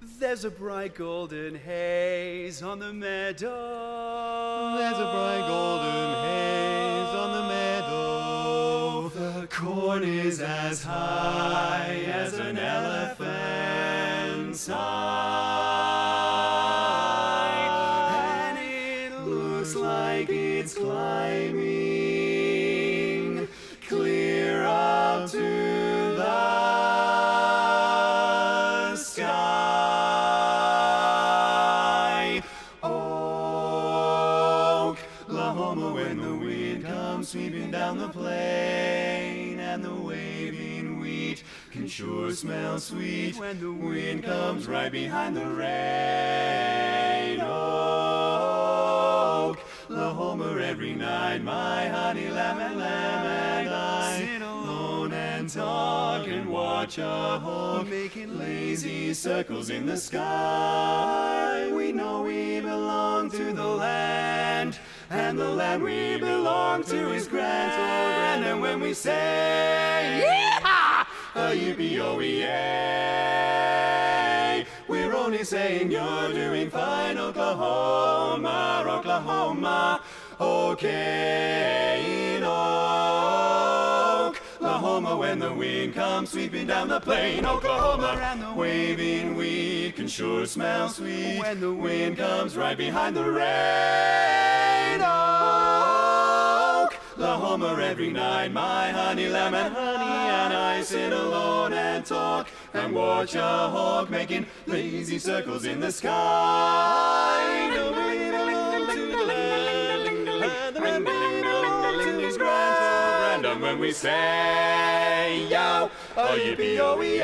There's a bright golden haze on the meadow. There's a bright golden haze on the meadow. The corn is as high as an elephant's eye. And it looks like it's climbing clear up to the sky. When the wind comes sweeping down the plain and the waving wheat can sure smell sweet when the wind comes right behind the rain. Oklahoma, every night, my honey lamb and lamb and I sit alone and talk and watch a hawk making lazy circles in the sky. And the land we belong to is grand, oh grand. And when we say yeehaw, a yay, we're only saying you're doing fine, Oklahoma, Oklahoma, okay in Oklahoma when the wind comes sweeping down the plain. Oklahoma and the waving wheat can sure smell sweet when the wind comes right behind the rain. Oklahoma every night, my honey and honey and I sit alone and talk and watch a hawk making lazy circles in the sky. And when we say yo, oh yippee oh yay,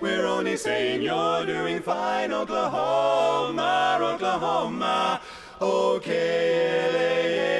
we're only saying you're doing fine, Oklahoma, Oklahoma, okay.